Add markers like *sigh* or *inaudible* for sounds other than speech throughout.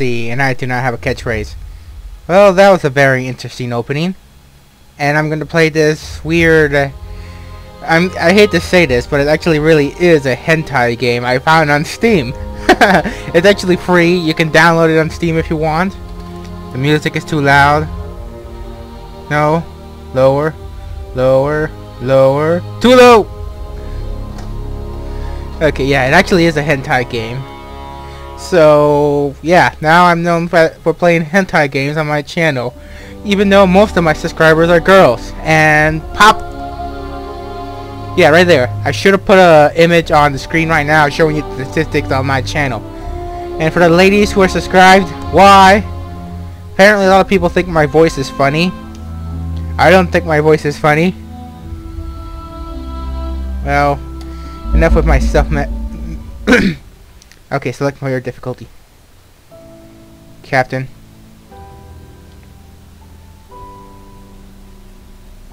And I do not have a catchphrase. Well, that was a very interesting opening. And I'm going to play this weird... Uh, I'm, I hate to say this, but it actually really is a hentai game I found on Steam. *laughs* it's actually free. You can download it on Steam if you want. The music is too loud. No. Lower. Lower. Lower. Too low! Okay, yeah, it actually is a hentai game. So, yeah, now I'm known for, playing hentai games on my channel. Even though most of my subscribers are girls. And pop... Yeah, right there. I should have put a image on the screen right now showing you the statistics on my channel. And for the ladies who are subscribed, why? Apparently a lot of people think my voice is funny. I don't think my voice is funny. Well, enough with my self *clears throat* Okay, select player difficulty. Captain.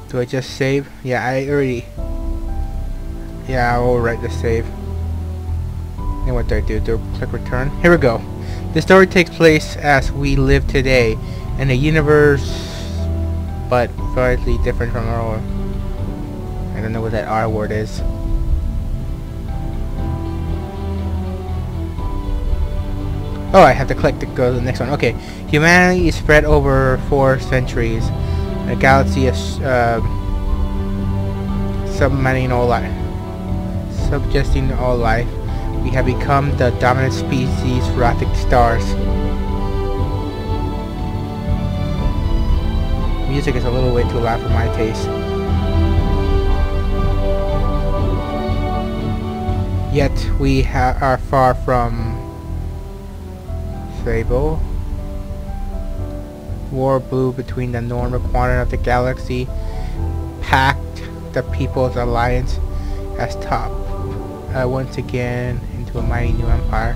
Do I just save? Yeah, I already... Yeah, I will write the save. And what do I do? Do I click return? Here we go. The story takes place as we live today in a universe but slightly different from our. I don't know what that R word is. Oh, I have to click to go to the next one. Okay, humanity is spread over four centuries. A galaxy is uh, all life, suggesting all life. We have become the dominant species throughout the stars. Music is a little way too loud for my taste. Yet we are far from War blew between the normal quadrant of the galaxy, packed the People's Alliance as top uh, once again into a mighty new empire.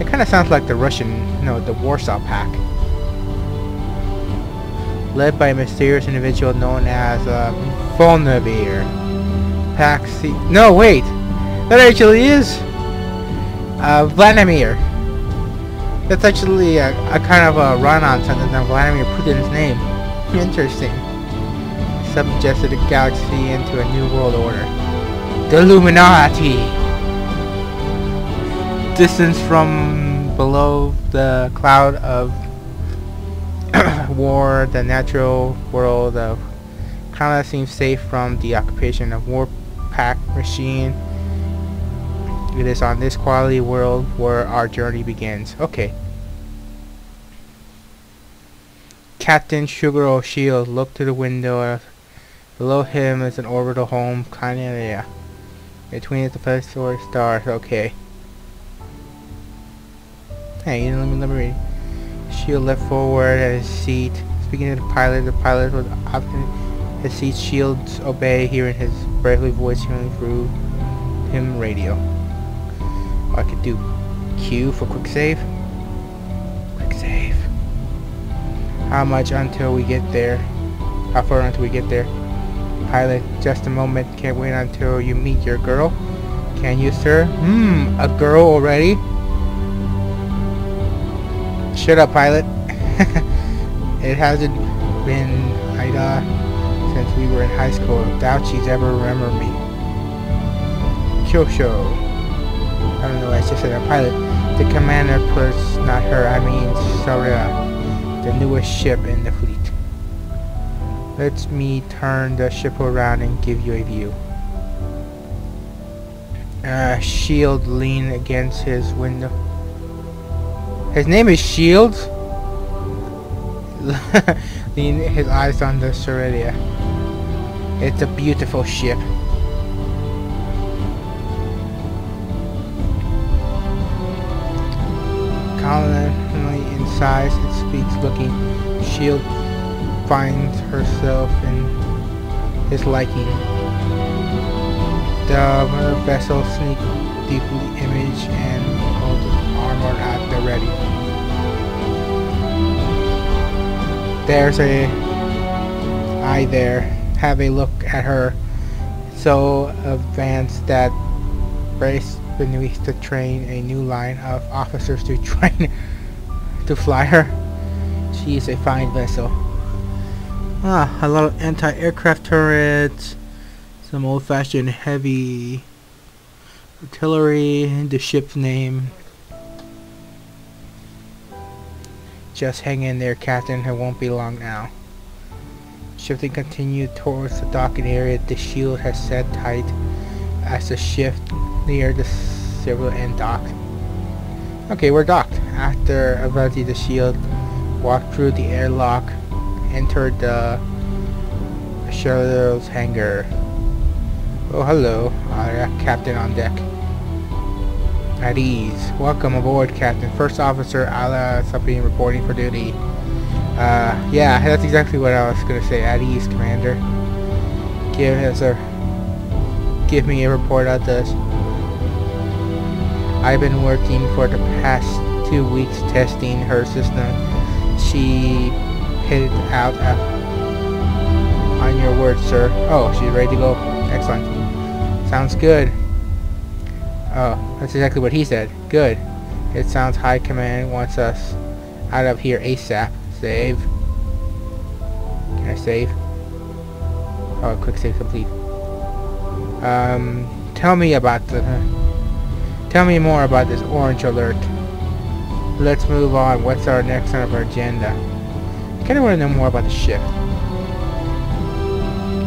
It kind of sounds like the Russian, no, the Warsaw Pact. Led by a mysterious individual known as uh, Volnavir. Paxi. No, wait! That actually is uh, Vladimir. That's actually a, a kind of a run-on sentence on Vladimir Putin's name. Interesting. Subjected the galaxy into a new world order. The Illuminati! Distance from below the cloud of *coughs* war, the natural world of kinda seems safe from the occupation of war pack machine. It is on this quality world where our journey begins. Okay. Captain Sugar Shield looked to the window. Below him is an orbital home kind of area. Between the first four stars. Okay. Hey, you let me let me read. Shield left forward at his seat. Speaking to the pilot, the pilot would often his seat shields obey, hearing his bravely voice hearing through him radio. I could do Q for quick save. Quick save. How much until we get there? How far until we get there? Pilot, just a moment. Can't wait until you meet your girl. Can you, sir? Hmm, a girl already? Shut up, pilot. *laughs* it hasn't been Ida since we were in high school. Doubt she's ever remembered me. Kyosho. I don't know, I just said a pilot. The commander puts not her, I mean Soria, the newest ship in the fleet. Let me turn the ship around and give you a view. Uh, Shield leaned against his window. His name is Shield? *laughs* lean his eyes on the Serelia. It's a beautiful ship. Colonelly in size, it speaks looking. Shield finds herself in his liking. The vessel sneak deeply image and hold armor at the ready. There's a eye there. Have a look at her. So advanced that brace beneath the train a new line of officers to *laughs* train to fly her. She is a fine vessel. Ah, a lot of anti-aircraft turrets, some old-fashioned heavy artillery, the ship's name. Just hang in there, Captain. It won't be long now. Shifting continued towards the docking area. The shield has set tight as the shift near the civil end dock. Okay, we're docked. After avoiding the shield, walked through the airlock, entered the Charlotte's hangar. Oh, hello, Captain on deck. At ease. Welcome aboard, Captain. First Officer Ala Sabine reporting for duty. Uh, yeah, that's exactly what I was gonna say. At ease, Commander. Give us a give me a report on this. I've been working for the past two weeks testing her system. She it out on your word, sir. Oh, she's ready to go. Excellent. Sounds good. Oh, that's exactly what he said. Good. It sounds High Command wants us out of here ASAP. Save. Can I save? Oh, quick save complete. Um, tell me about the... Tell me more about this orange alert. Let's move on. What's our next on our agenda? I kinda wanna know more about the ship.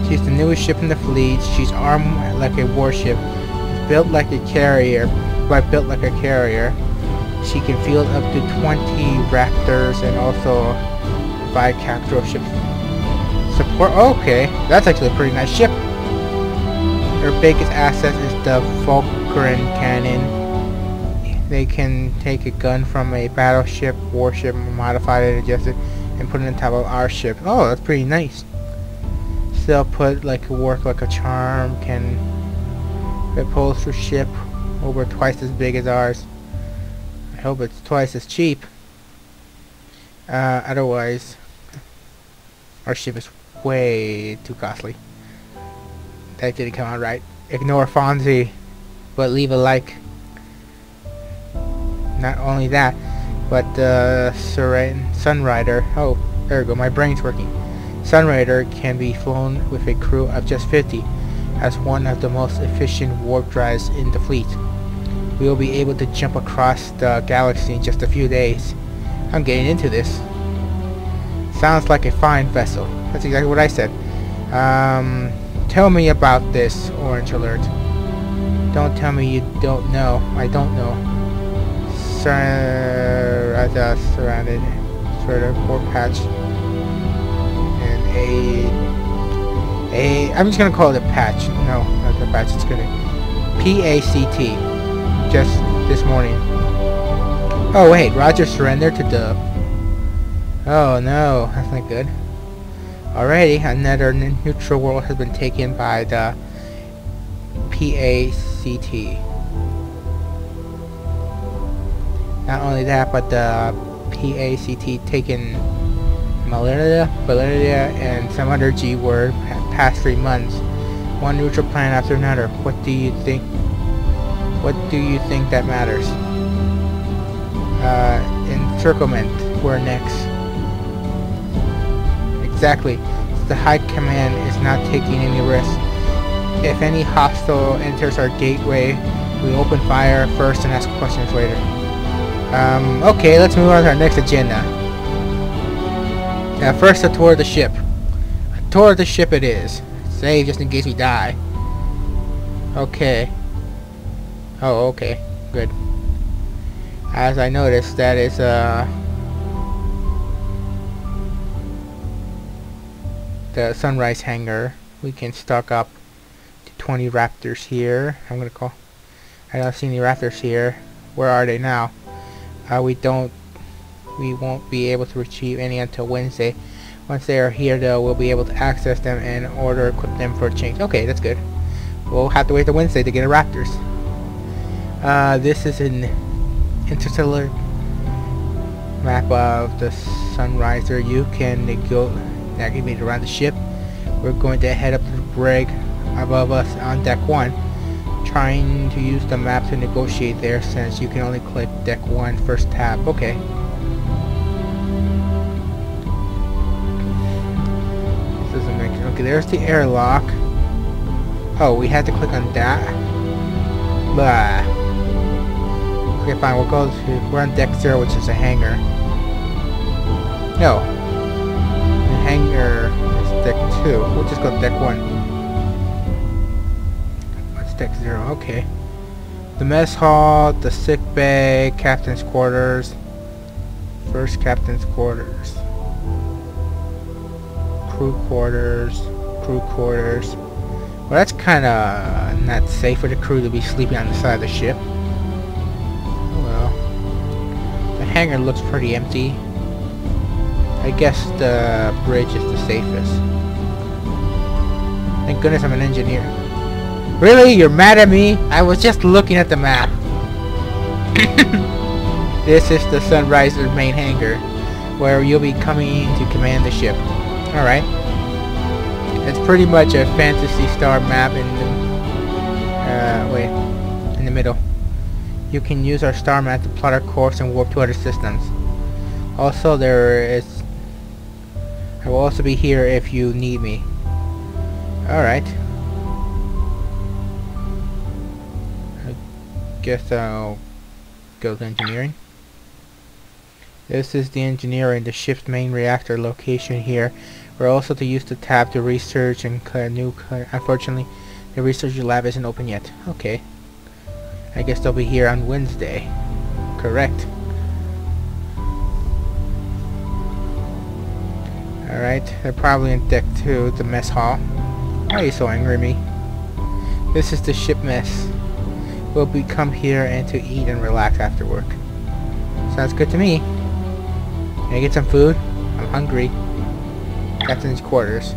She's the newest ship in the fleet. She's armed like a warship. Built like a carrier. But built like a carrier. She can field up to 20 Raptors and also 5 Captor ships. Support? Okay, that's actually a pretty nice ship. Her biggest asset is the Vulcan cannon. They can take a gun from a battleship, warship, modify it, adjust it, and put it on top of our ship. Oh, that's pretty nice. Still put like a work like a charm, can repulse her ship over twice as big as ours. I hope it's twice as cheap. Uh, otherwise, our ship is way too costly. That didn't come out right. Ignore Fonzie, but leave a like. Not only that, but the uh, Sunrider. Oh, there we go. My brain's working. Sunrider can be flown with a crew of just 50 as one of the most efficient warp drives in the fleet. We will be able to jump across the galaxy in just a few days. I'm getting into this. Sounds like a fine vessel. That's exactly what I said. Um, Tell me about this, Orange Alert. Don't tell me you don't know. I don't know. Sur uh, surrounded. Sort of port patch. And a... A... I'm just gonna call it a patch. No, not the patch. It's gonna... P-A-C-T. Just this morning. Oh wait, Roger surrendered to Dub. Oh no, that's not good. Already, another neutral world has been taken by the PACT. Not only that, but the PACT taken Malaria, Malaria, and some other G word past three months. One neutral planet after another. What do you think? What do you think that matters? Uh, encirclement. We're next. Exactly. the High Command is not taking any risks. If any hostile enters our gateway, we open fire first and ask questions later. Um, okay, let's move on to our next agenda. Uh, first, a tour of the ship. A tour of the ship it is. Save just in case we die. Okay. Oh, okay. Good. As I noticed, that is, uh... The sunrise hangar. We can stock up to 20 raptors here. I'm gonna call... I don't see any raptors here. Where are they now? Uh, we don't... We won't be able to retrieve any until Wednesday. Once they are here, though, we'll be able to access them and order equip them for a change. Okay, that's good. We'll have to wait till Wednesday to get a raptors. Uh, this is an interstellar map of the Sunriser. You can go navigate around the ship. We're going to head up to the brig above us on deck 1 trying to use the map to negotiate there since you can only click deck 1 first tab. Okay. This doesn't make Okay, there's the airlock. Oh, we had to click on that? Blah. Okay, fine, we'll go to... We're on deck 0, which is a hangar. No. The hangar is deck 2. We'll just go deck 1 deck zero. Okay. The mess hall, the sick bay, captain's quarters. First captain's quarters. Crew quarters. Crew quarters. Well, that's kind of not safe for the crew to be sleeping on the side of the ship. Well, the hangar looks pretty empty. I guess the bridge is the safest. Thank goodness I'm an engineer. Really? You're mad at me? I was just looking at the map. *laughs* this is the Sunriser main hangar, where you'll be coming to command the ship. Alright. It's pretty much a fantasy Star map in the... Uh, wait. In the middle. You can use our star map to plot our course and warp to other systems. Also, there is... I will also be here if you need me. Alright. Guess I'll go to engineering. This is the engineering, the ship's main reactor location here. We're also to use the tab to research and new. Unfortunately, the research lab isn't open yet. Okay. I guess they'll be here on Wednesday. Correct. Alright, they're probably in deck 2, the mess hall. Why are you so angry at me? This is the ship mess will be come here and to eat and relax after work. Sounds good to me. Can I get some food? I'm hungry. Captain's quarters.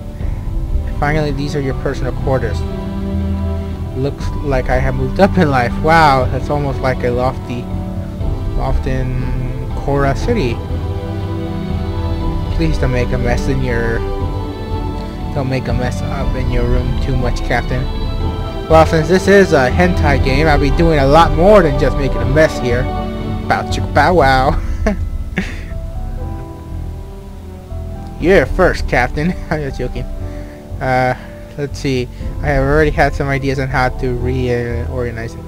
Finally, these are your personal quarters. Looks like I have moved up in life. Wow, that's almost like a lofty, Lofton Cora City. Please don't make a mess in your... Don't make a mess up in your room too much, Captain. Well, since this is a hentai game, I'll be doing a lot more than just making a mess here. Bow chicka bow wow. *laughs* You're first, Captain. *laughs* I'm just joking. Uh, let's see. I have already had some ideas on how to reorganize it.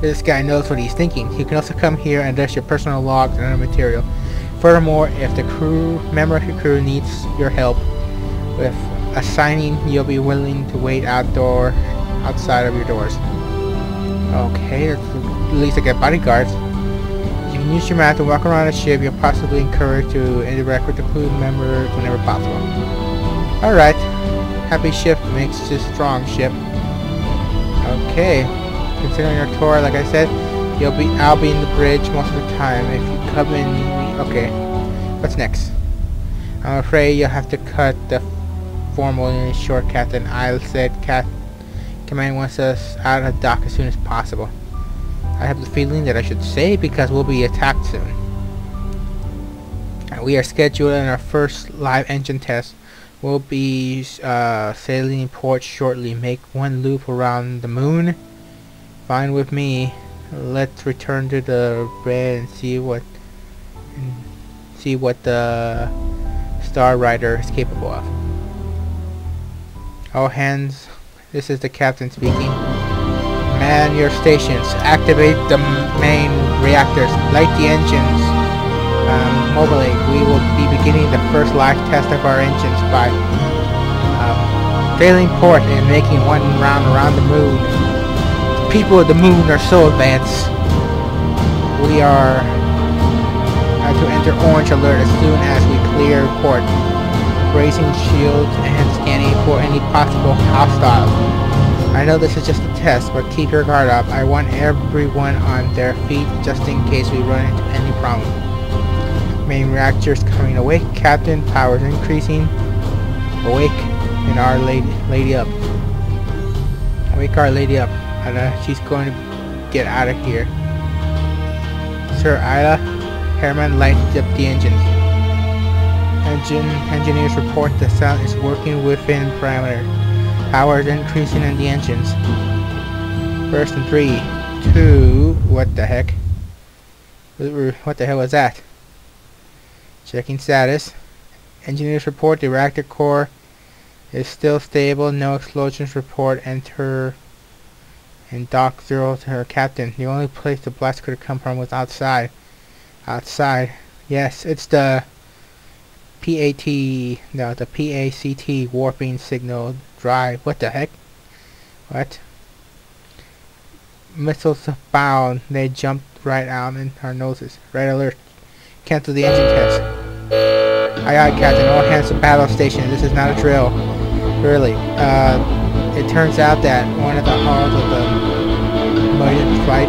This guy knows what he's thinking. You can also come here and dash your personal logs and other material. Furthermore, if the crew member of your crew needs your help with assigning you'll be willing to wait outdoor outside of your doors. Okay, at least I get bodyguards. You can use your map to walk around the ship. You're possibly encouraged to interact with the crew members whenever possible. Alright. Happy ship makes a strong ship. Okay. Considering your tour, like I said, you'll be I'll be in the bridge most of the time. If you come in okay. What's next? I'm afraid you'll have to cut the formal and short Captain I'll said Cat Command wants us out of dock as soon as possible. I have the feeling that I should say because we'll be attacked soon. We are scheduled in our first live engine test. We'll be uh, sailing port shortly. Make one loop around the moon. Fine with me. Let's return to the bed and see what and see what the Star Rider is capable of. All hands, this is the captain speaking. Man your stations, activate the main reactors, light the engines. Um, we will be beginning the first live test of our engines by um, failing port and making one round around the moon. The people of the moon are so advanced. We are uh, to enter orange alert as soon as we clear port, raising shields and scanning for any possible hostiles. I know this is just a test, but keep your guard up. I want everyone on their feet just in case we run into any problem. Main reactors coming awake. Captain, powers increasing. Awake and our lady, lady up. Wake our lady up. Ida, she's going to get out of here. Sir Ida, Herman lights up the engines. Engine engineers report the sound is working within parameter. Power is increasing in the engines. First in three, two, what the heck? What the hell was that? Checking status. Engineers report the reactor core is still stable. No explosions report. Enter and dock zero to her captain. The only place the blast could have come from was outside. Outside. Yes, it's the PAT, no, the PACT warping signal drive. What the heck? What? Missiles bound. They jumped right out in our noses. Red alert. Cancel the engine test. Aye aye, Captain. All hands to battle station. This is not a drill. Really. Uh, it turns out that one of the halls of the Million flight.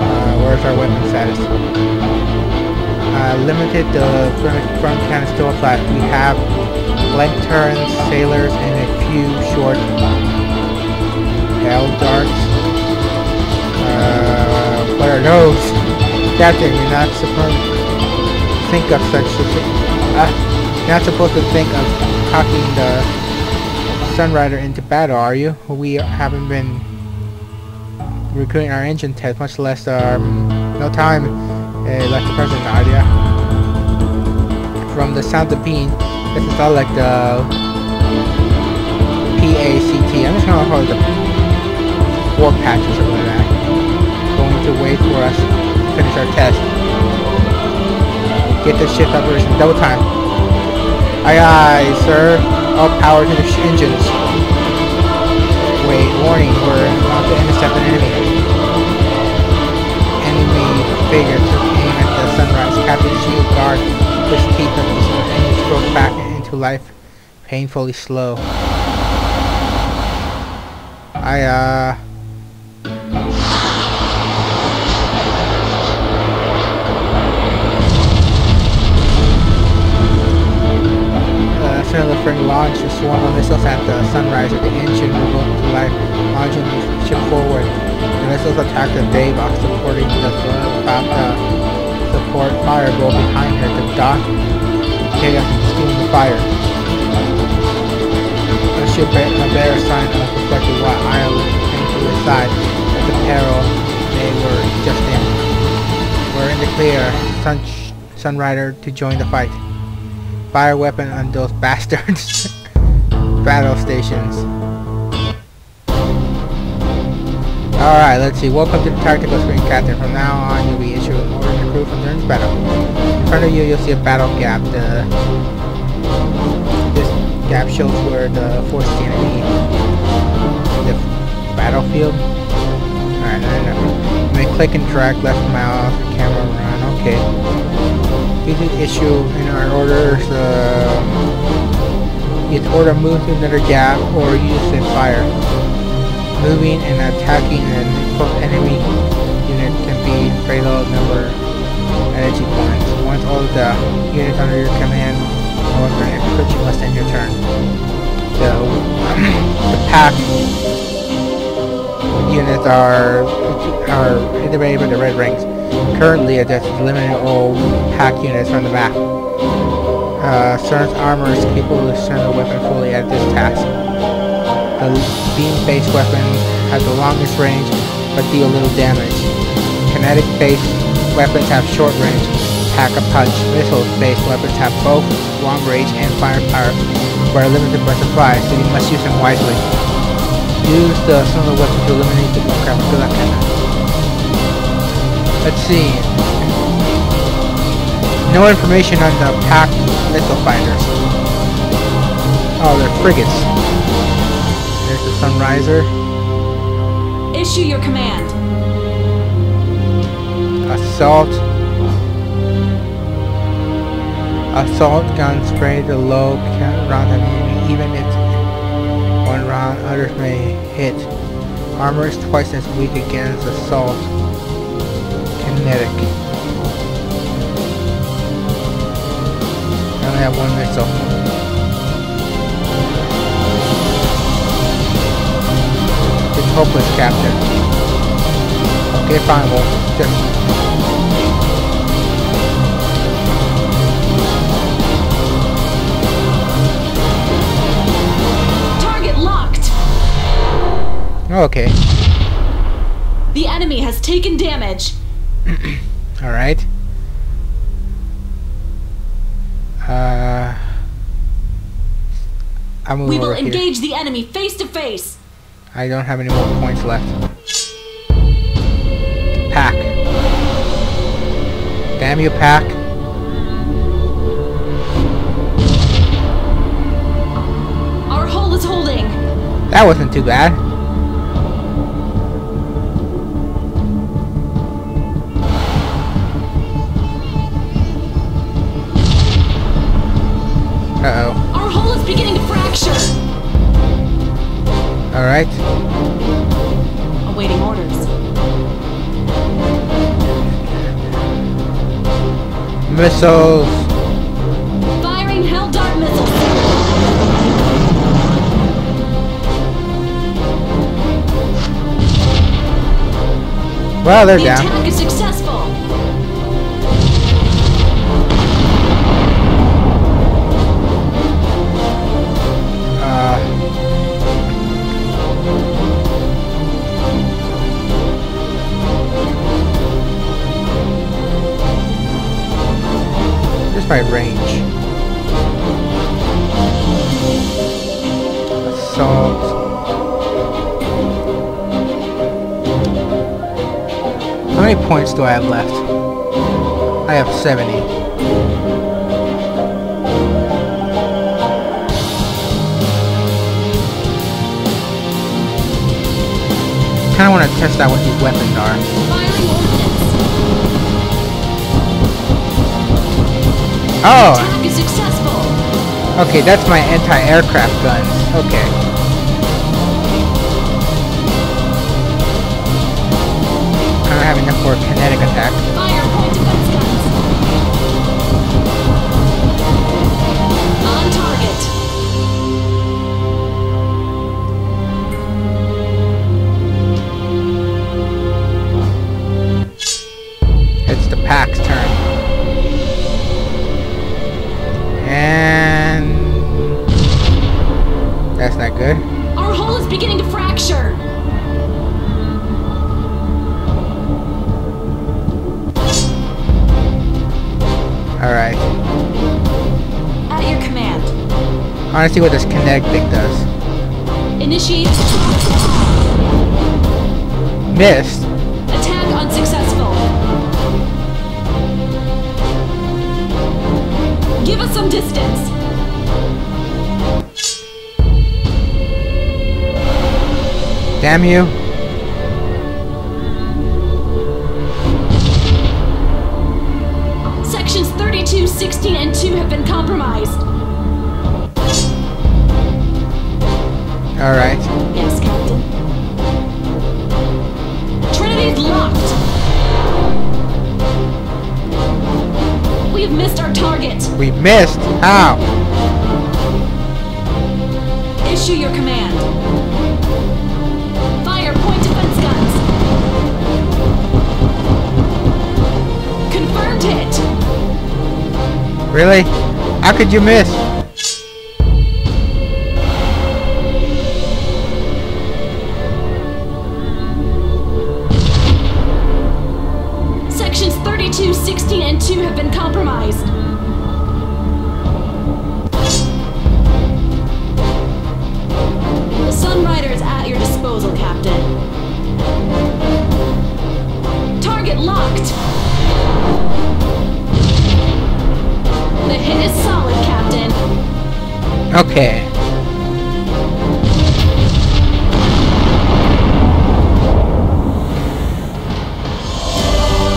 Uh, where's our weapon status? Uh, limited the front, front cannon still flat. We have blank turns, sailors, and a few short hell darts. Uh, what are those? Captain, you're not supposed to think of such a thing. Uh, not supposed to think of cocking the Sunrider into battle, are you? We haven't been recruiting our engine test, much less um, no time uh, like the present idea. From the sound of being, this is all like the PACT. I'm just gonna call it the war patch or something like. Going to wait for us to finish our test. Get the ship operation double time. Aye aye, sir. All power to the engines. Wait, warning, we're about to intercept an enemy. Enemy figure sunrise. Captain Shield guard his teeth the sun and he strode back into life, painfully slow. I, uh... Senator Frank launched a swarm of missiles at the sunrise at the engine revoked to life, launching the ship forward. The missiles attacked the Dave box supporting the about the support fire goal behind her to dock chaos and stealing the fire. A ship bear, a bear sign of reflected white Ireland came to the side at the peril they were just in. We're in the clear. Sun Sunrider to join the fight fire weapon on those *laughs* bastards. Battle stations. Alright, let's see. Welcome to the tactical screen, Captain. From now on, you'll be orders to from during battle. In front of you, you'll see a battle gap. The This gap shows where the force the enemy the battlefield. Alright, no, no. You may click and drag left mouse, camera around. Okay. We did issue in our orders, uh, you order move to another gap or use the fire. Moving and attacking an enemy unit can be fatal number energy points. Once all the units under your command are execute, you must end your turn. So, *clears throat* the pack units are are indicated by the red rings. Currently, it is limited all pack units from the map. Uh, armor is capable of sending the weapon fully at this task. The beam-based weapon has the longest range, but deal little damage. Kinetic-based weapons have short range, pack-a-punch missile-based weapons have both long range and firepower, but are limited by supply, so you must use them wisely. Use the similar weapon to eliminate the crap. Good luck, Kenna. Let's see. No information on the pack missile fighters. Oh, they're frigates. There's the Sunriser. Issue your command. Assault. Assault gun spray the low round enemy, even if one round others may hit. Armor is twice as weak against assault. Kinetic. I only have one missile. It's hopeless, Captain. Okay, fine, well, just Okay. The enemy has taken damage. *clears throat* Alright. Uh I'll move We will here. engage the enemy face to face. I don't have any more points left. Pack. Damn you, pack. Our hull is holding. That wasn't too bad. Missiles. Firing Hell Dart missiles. Well, they're The down. Range. Assault. How many points do I have left? I have 70. Kinda wanna test out what these weapons are. Oh! Okay, that's my anti-aircraft guns. Okay. I don't have enough for kinetic attack. I wanna see what this kinetic thing does. Initiate Missed? attack unsuccessful. Give us some distance. Damn you. Missed? How? Issue your command. Fire point defense guns. Confirmed hit. Really? How could you miss? Okay.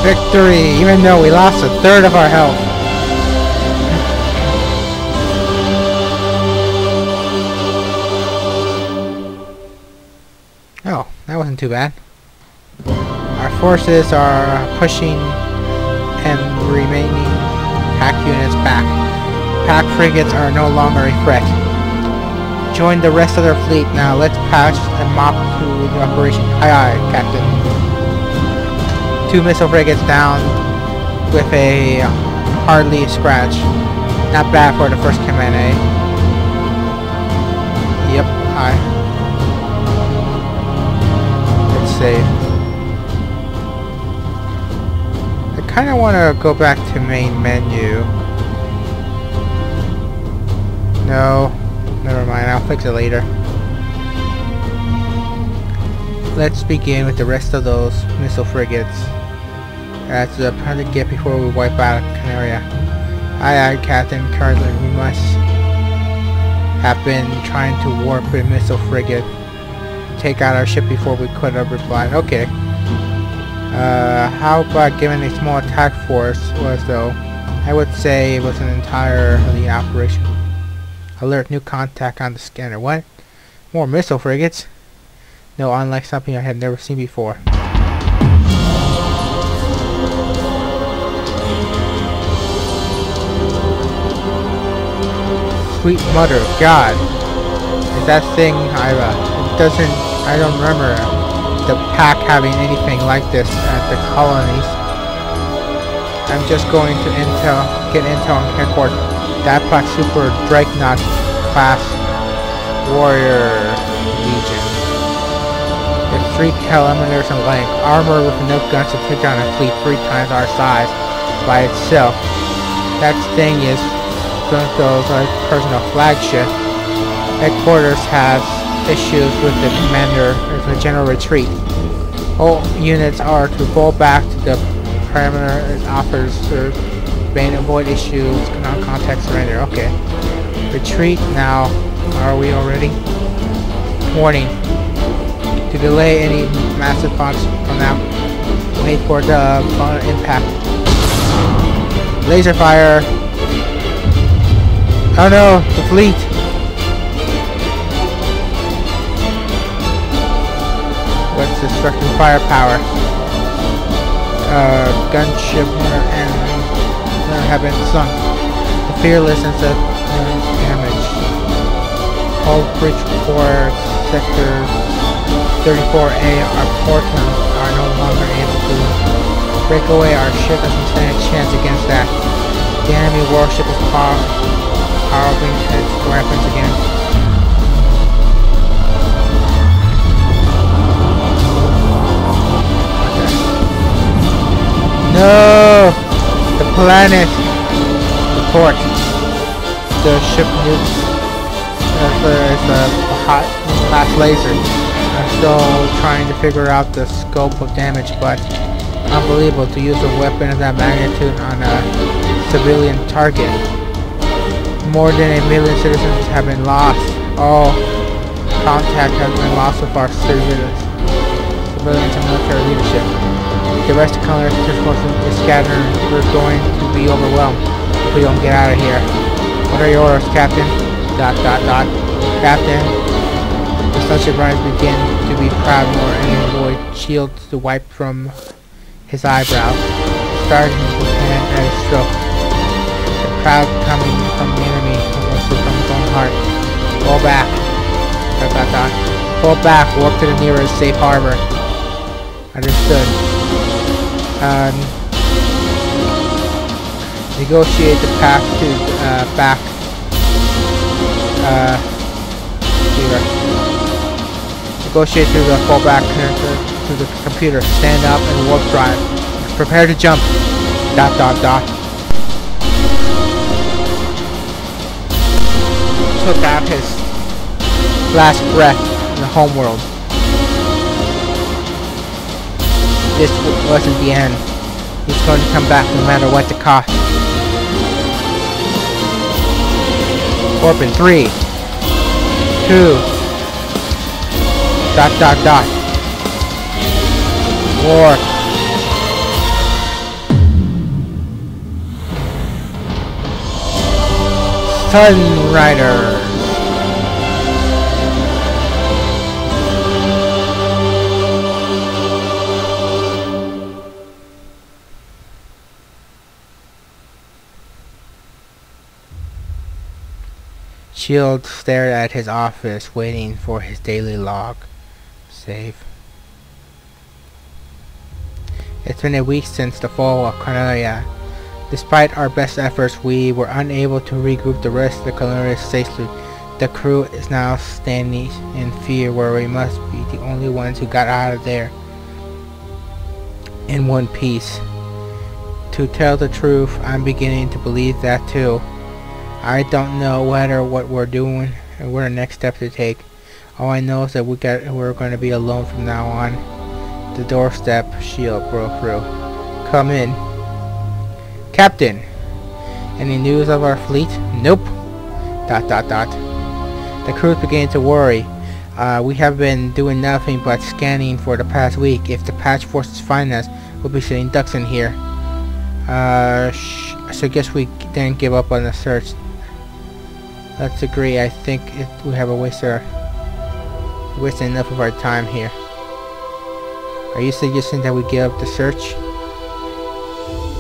Victory, even though we lost a third of our health. Oh, that wasn't too bad. Our forces are pushing and remaining pack units back. Pack frigates are no longer a threat. Join the rest of their fleet now. Let's patch and mop to the operation. Aye aye, Captain. Two missile frigates down with a hardly scratch. Not bad for the first command, eh? Yep, aye. Let's save. I kind of want to go back to main menu. No, never mind. I'll fix it later. Let's begin with the rest of those missile frigates. That's the plan to get before we wipe out Canaria. Aye aye, Captain. Currently, we must have been trying to warp a missile frigate. Take out our ship before we could have replied. Okay. Uh, how about giving a small attack force was though? I would say it was an entirely operation. Alert, new contact on the scanner. What? More missile frigates? No, unlike something I had never seen before. Sweet mother of God. Is that thing I, uh, it doesn't, I don't remember the pack having anything like this at the colonies. I'm just going to intel, get intel on headquarters. Black Super Dreadnought class warrior legion. It's 3 kilometers in length, armor with enough guns to take down a fleet three times our size by itself. That thing is Gunko's like uh, personal flagship. Headquarters has issues with the commander as a general retreat. All units are to fall back to the perimeter as offers avoid issues, non-contact surrender. Okay. Retreat now. Are we already? Warning. To delay any massive bombs from now. Wait for the uh, impact. Laser fire. Oh no, the fleet. What's destructive firepower? Uh, gunship and uh, have been sunk. The fearless and of uh, damage. All bridge Bridgeport sectors 34A our portals are no longer able to break away. Our ship doesn't stand a chance against that. The enemy warship is power powering its weapons again. No! Planet! The port. The ship nukes. Uh, There's a hot class laser. I'm still trying to figure out the scope of damage, but unbelievable to use a weapon of that magnitude on a civilian target. More than a million citizens have been lost. All contact has been lost with our civilians, civilians and military leadership. The rest of Congress forces is scattered. We're going to be overwhelmed if we don't get out of here. What are your orders, Captain? Dot dot dot. Captain, the Sunship Riders begin to be proud more and avoid shields to wipe from his eyebrow, starting his hand at a stroke. The proud coming from the enemy and also from his own heart. Fall back. Dot dot dot. Fall back, walk to the nearest safe harbor. Understood um, negotiate the path to uh, back uh, here. Negotiate to the fallback connector to the computer. Stand up and warp drive. Prepare to jump. Dot dot dot. Took out his last breath in the homeworld. This wasn't the end. He's going to come back no matter what the cost. Orphan 3. Two. Dot dot dot. War. Sunrider. Shield stared at his office, waiting for his daily log. Save. It's been a week since the fall of Cornelia. Despite our best efforts, we were unable to regroup the rest of the Cornelia safely. The crew is now standing in fear where we must be the only ones who got out of there in one piece. To tell the truth, I'm beginning to believe that too. I don't know whether what we're doing and what our next step to take. All I know is that we got we're going to be alone from now on. The doorstep shield broke through. Come in. Captain! Any news of our fleet? Nope. Dot dot dot. The crew is beginning to worry. Uh, we have been doing nothing but scanning for the past week. If the PACT forces find us, we'll be sitting ducks in here. Uh, so guess we then give up on the search. Let's agree. I think we have a waster, wasted enough of our time here. Are you suggesting that we give up the search?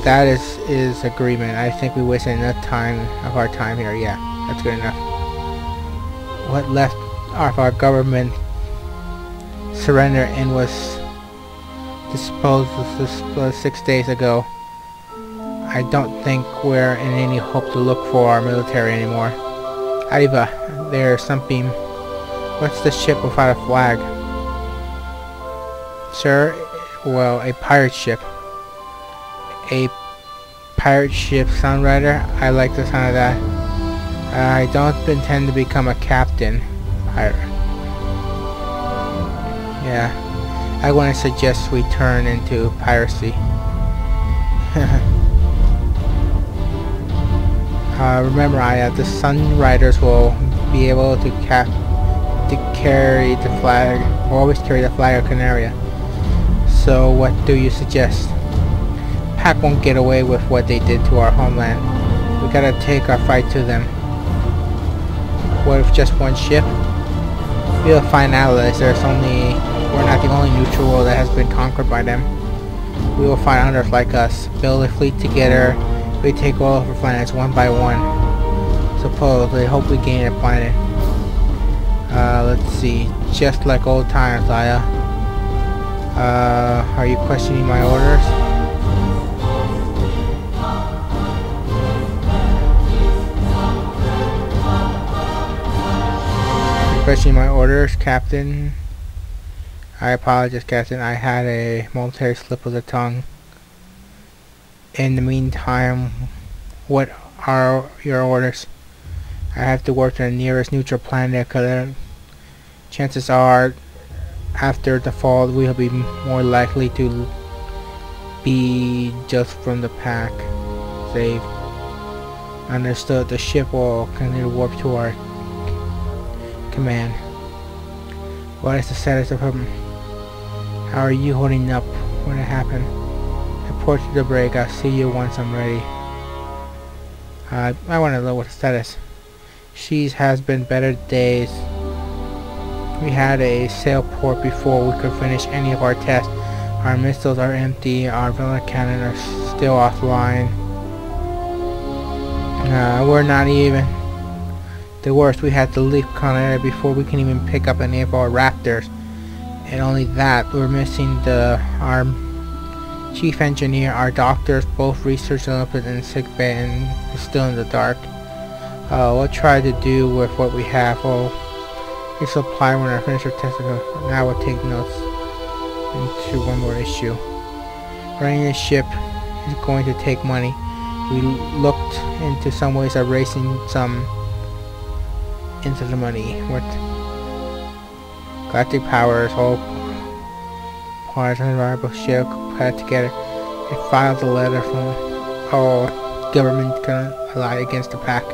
That is is agreement. I think we wasted enough time of our time here. Yeah, that's good enough. What left of our government surrender and was disposed of six days ago. I don't think we're in any hope to look for our military anymore. Ava, there's something. What's the ship without a flag? Sir, well, a pirate ship. A pirate ship, Sunrider? I like the sound of that. I don't intend to become a captain. Pirate. Yeah. I want to suggest we turn into piracy. *laughs* Uh, remember, I the Sunriders will be able to cap to carry the flag, always carry the flag of Canaria. So, what do you suggest? PACT won't get away with what they did to our homeland. We gotta take our fight to them. What if just one ship? We'll find that there's only we're not the only neutral world that has been conquered by them. We will find others like us, build a fleet together, we take all of our planets one by one. Supposedly, hope we gain a planet. Uh, let's see. Just like old times, Aya. Uh, are you questioning my orders? questioning my orders, Captain. I apologize, Captain. I had a momentary slip of the tongue in the meantime, what are your orders? I have to work to the nearest neutral planet because uh, chances are after the fall we'll be more likely to be just from the PACT. Save. Understood. The ship will continue warp to our command. What is the status of him? How are you holding up when it happened? Report to the break. I'll see you once I'm ready. Uh, I want to know what the status. She's has been better days. We had a sail port before we could finish any of our tests. Our missiles are empty. Our Vela cannon are still offline. Uh, we're not even. The worst, we had to leave Conner before we can even pick up any of our Raptors. And only that, we're missing the our chief engineer, our doctors, both research Olympic in sick bay and still in the dark. Uh, we'll try to do with what we have. We'll resupply when I finish our testing. Now we'll take notes into one more issue. Running a ship is going to take money. We looked into some ways of raising some into the money. What Galactic Powers, whole parts of the ship put together and filed a letter from all government can ally against the PACT.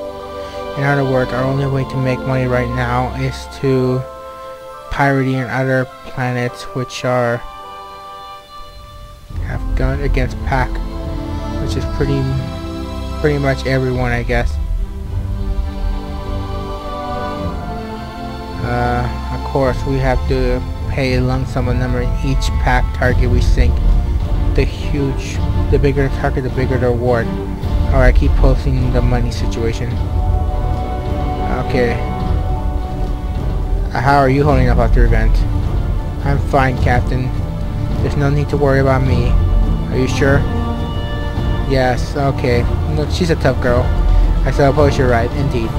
In other words, our only way to make money right now is to pirating other planets which are have gone against PACT, which is pretty pretty much everyone, I guess. Uh, of course, we have to pay a lump sum of number each pack target we sink. The huge, the bigger the target, the bigger the reward. Alright, I keep posting the money situation. Okay. Uh, how are you holding up after event? I'm fine, Captain. There's no need to worry about me. Are you sure? Yes, okay. No, she's a tough girl. I suppose you're right, indeed.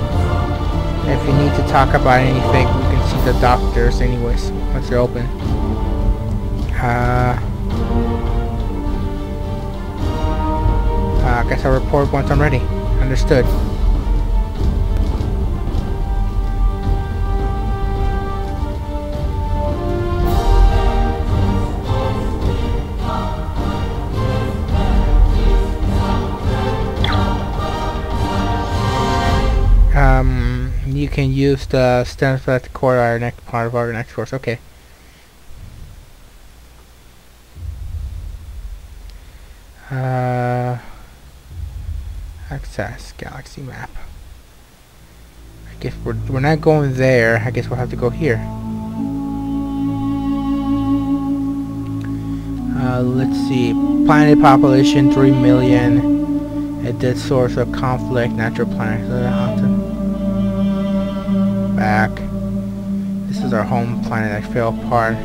If you need to talk about anything, we can see the doctors anyways, once they're open. Uh, I guess I'll report once I'm ready. Understood. Um, you can use the Stanford core our next part of our next course. Okay. Uh, access galaxy map. I guess we're we're not going there. I guess we'll have to go here. Uh, let's see. Planet population 3 million. A dead source of conflict. Natural planet. Uh, back. This is our home planet that fell apart.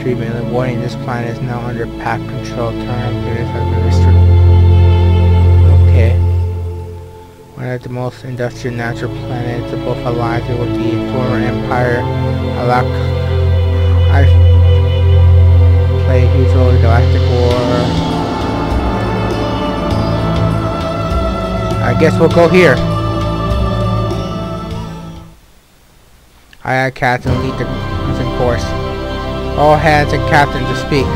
3 million. Warning, this planet is now under PACT control. Turn Okay. One of the most industrial natural planets, both alive with the former empire. Alak I play a huge role in Galactic War. I guess we'll go here. Aye, aye, Captain, lead the mission course. All hands and Captain to speak.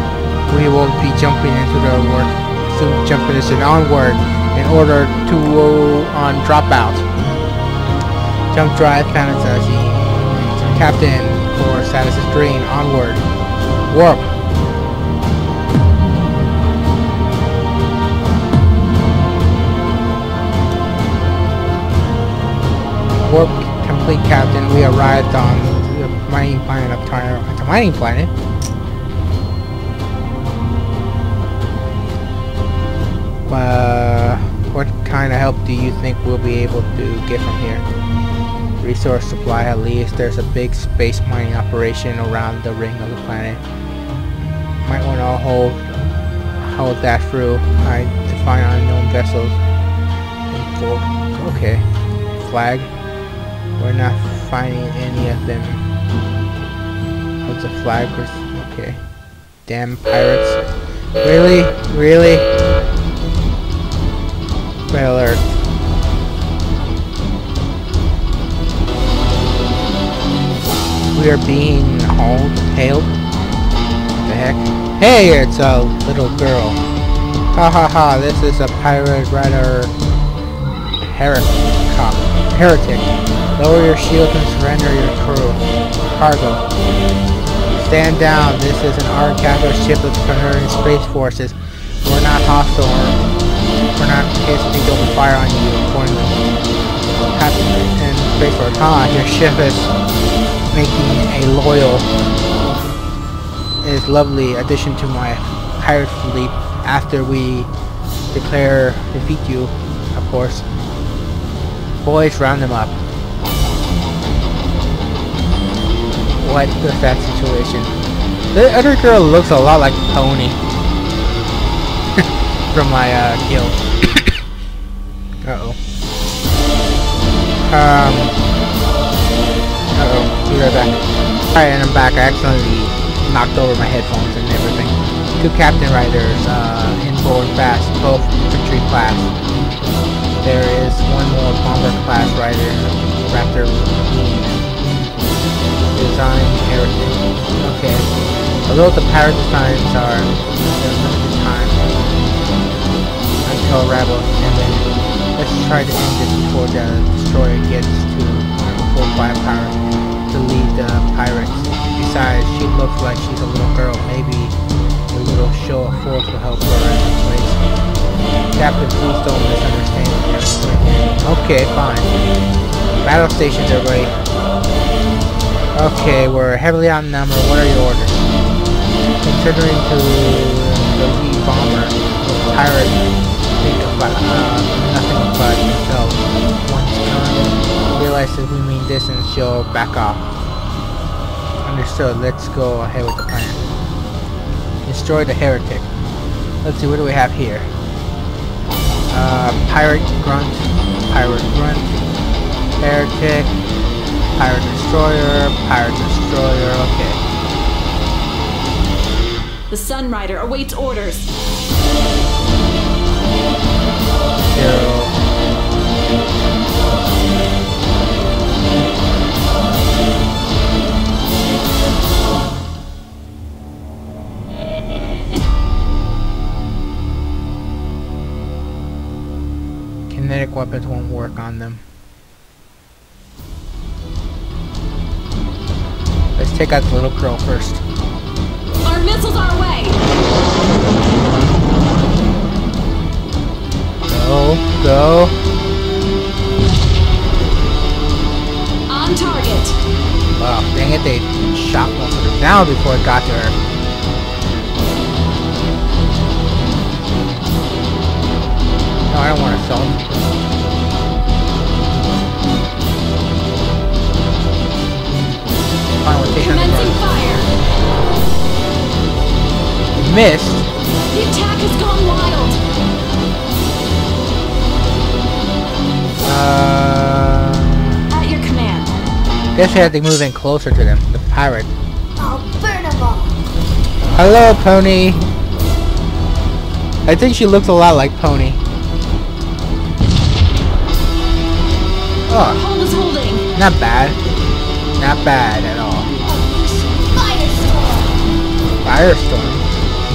We will be jumping into the work soon jump position onward in order to go on dropout. Jump drive fantasy. Captain for status green. Onward. Warp. Warp complete, Captain. We arrived on the mining planet of. It's a mining planet. Uh, what kind of help do you think we'll be able to get from here? Resource supply at least. There's a big space mining operation around the ring of the planet. Might want to hold hold that through. I define unknown vessels. Okay. Flag. We're not finding any of them. What's a flag? Okay. Damn pirates. Really? Really? We are being hauled, hailed. What the heck? Hey, it's a little girl. Ha ha ha, this is a pirate rider heretic. Heretic. Lower your shield and surrender your crew. Cargo. Stand down. This is an Arcaster ship of the Canadian Space Forces. We're not hostile. Not in case we open fire on you accordingly. Captain and Space Force. Ah, your ship is making a loyal is lovely addition to my pirate fleet after we declare defeat you, of course. Boys, round them up. What was that situation? The other girl looks a lot like Pony. *laughs* From my uh, guild. Uh-oh. Um... Uh-oh. Be right back. Alright, and I'm back. I accidentally knocked over my headphones and everything. Two captain riders, uh, fast, both infantry class. There is one more bomber class rider, Raptor Design Heritage. Okay. Although the pirate designs are limited time until Rebel, and let's try to end this before the destroyer gets to full firepower to lead the pirates. Besides, she looks like she's a little girl. Maybe a little show of force will help her in the place. Captain, please don't misunderstand me. Okay, fine. Battle stations are ready. Okay, we're heavily outnumbered. What are your orders? Considering to the lead bomber, pirate think about uh, but himself. Once Khan realizes we mean this and she'll back off. Understood. Let's go ahead with the plan. Destroy the heretic. Let's see, what do we have here? Uh, pirate grunt, pirate grunt, heretic, pirate destroyer, pirate destroyer, okay. The Sunrider awaits orders. Zero. Kinetic weapons won't work on them. Let's take out the little girl first. Our missiles are away! Go, go. On target. Oh, dang it, they shot most of them down before it got to her. Missed. The attack has gone wild. Uh, At your command. guess we have to move in closer to them. The pirate. I'll burn them all. Hello, Pony. I think she looks a lot like Pony. Oh, not bad. Not bad at all. Firestorm.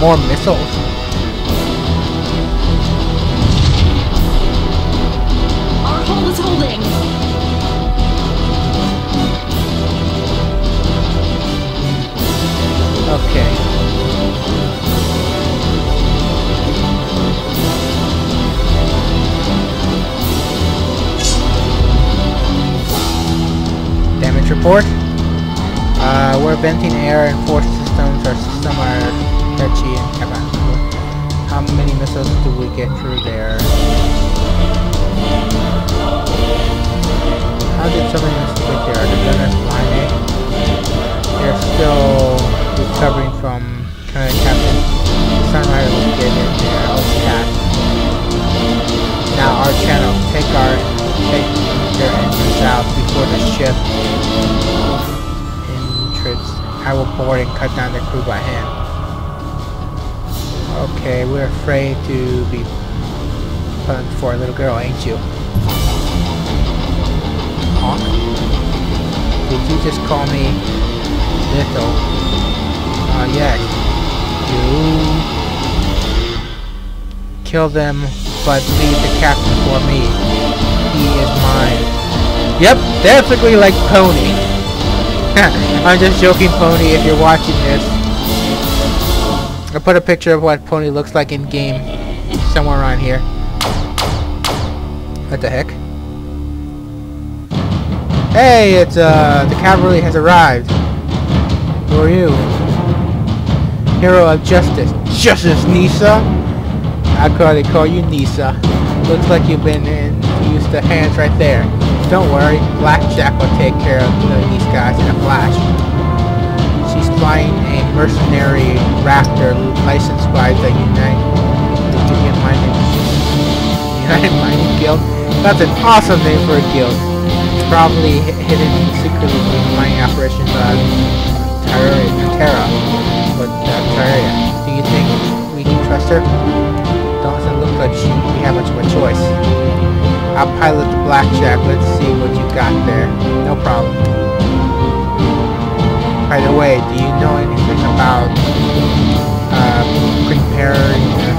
More missiles. Our hold is holding. Okay. Damage report. Uh, we're venting air and force systems. Our system are sketchy and capable. How many missiles do we get through there? How did so many missiles get there? Are the gunners blinded? They're still recovering from current captain. Sunrise will get in there. Oh, cat. Now our channel. Take our take their engines out before the ship entrance. I will board and cut down the crew by hand. Okay, we're afraid to be put for a little girl, ain't you? Honk. Did you just call me little? Uh, yes. You kill them, but leave the captain for me. He is mine. Yep, definitely like Pony. *laughs* I'm just joking, Pony, if you're watching this. I put a picture of what Pony looks like in game somewhere around here. What the heck? Hey, it's uh the cavalry has arrived. Who are you? Hero of justice. Justice, Nisa? I they call you Nisa. Looks like you've been in use the hands right there. Don't worry, Blackjack will take care of these guys in a flash. Flying a mercenary raptor licensed by the United the Union Mining United Mining Guild. That's an awesome name for a guild. It's probably hidden secretly in mining operations on Terraria, Terra, but uh, Terraria. Do you think we can trust her? Doesn't look like she we have much of a choice. I'll pilot the blackjack. Let's see what you got there. No problem. By the way, do you know anything about uh, preparing? Uh,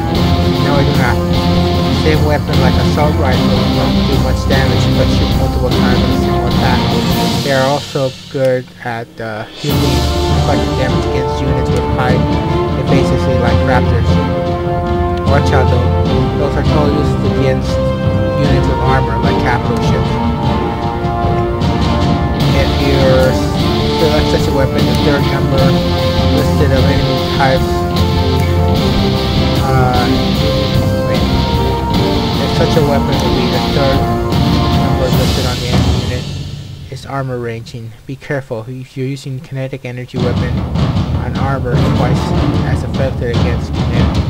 no, I do not. same weapon like assault rifle don't do much damage but shoot multiple times in a single attack. They are also good at uh, healing inflicting damage against units with high efficiency like raptors. Watch out though, those are totally used against units with armor like capital ships. If you're select such a weapon, the third number listed of enemy types uh. If such a weapon will be the third number listed on the enemy unit is armor ranging. Be careful, if you're using kinetic energy weapon on armor twice as effective against kinetic.